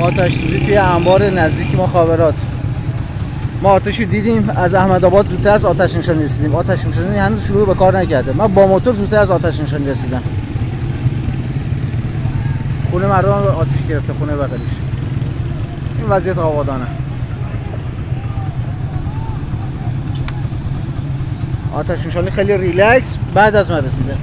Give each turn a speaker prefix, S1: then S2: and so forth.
S1: آتش سوزی توی انبار نزدیک مخابرات ما آتش دیدیم از احمد آباد زودتر از آتش نشانی رسیدیم. آتش نشانی هنوز شروع به کار نکرده. من با موتور زودتر از آتش نشانی رسیدم. خونه مردم آتش گرفته خونه بغلش این وضعیت آبادانه. آتش نشانی خیلی ریلکس بعد از من رسیده.